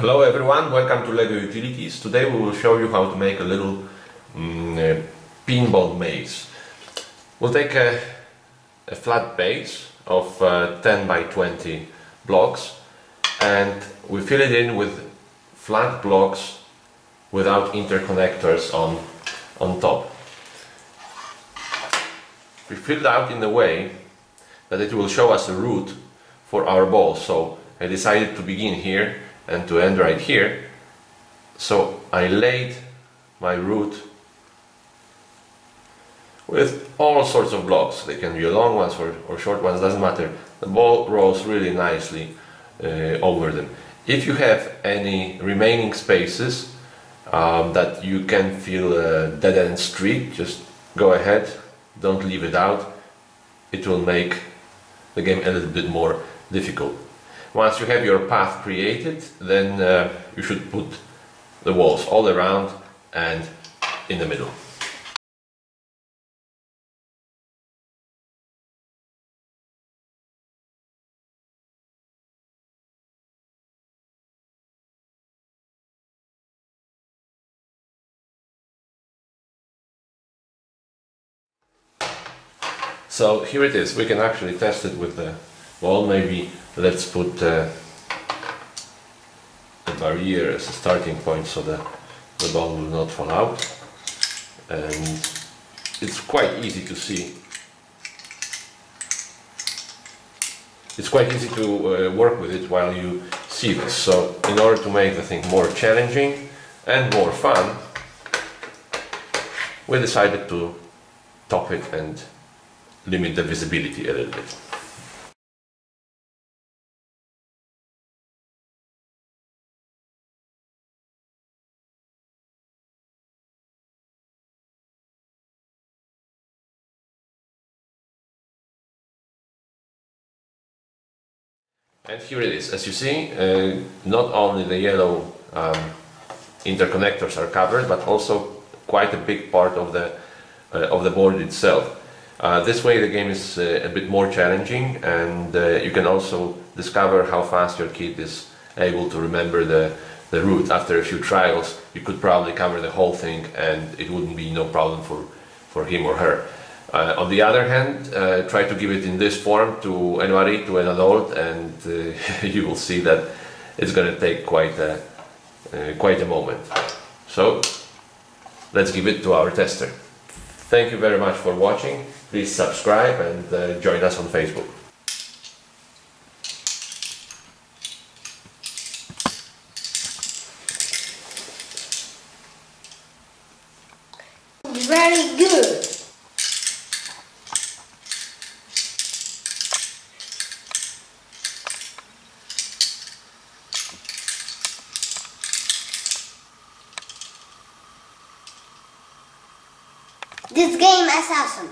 Hello everyone, welcome to LEGO Utilities. Today we will show you how to make a little mm, uh, pinball maze. We'll take a, a flat base of uh, 10 by 20 blocks and we fill it in with flat blocks without interconnectors on, on top. We fill it out in a way that it will show us a route for our ball. So I decided to begin here and to end right here. So I laid my route with all sorts of blocks. They can be long ones or, or short ones, doesn't matter. The ball rolls really nicely uh, over them. If you have any remaining spaces um, that you can feel a dead-end street, just go ahead, don't leave it out. It will make the game a little bit more difficult. Once you have your path created, then uh, you should put the walls all around and in the middle. So here it is, we can actually test it with the wall, maybe let's put uh, a barrier as a starting point so that the ball will not fall out. And it's quite easy to see. It's quite easy to uh, work with it while you see this. So in order to make the thing more challenging and more fun we decided to top it and limit the visibility a little bit. And here it is. As you see, uh, not only the yellow um, interconnectors are covered, but also quite a big part of the uh, of the board itself. Uh, this way the game is uh, a bit more challenging and uh, you can also discover how fast your kid is able to remember the, the route. After a few trials you could probably cover the whole thing and it wouldn't be no problem for, for him or her. Uh, on the other hand, uh, try to give it in this form to anybody, to an adult, and uh, you will see that it's going to take quite a, quite a moment. So, let's give it to our tester. Thank you very much for watching. Please subscribe and join us on Facebook. Very good. This game is awesome.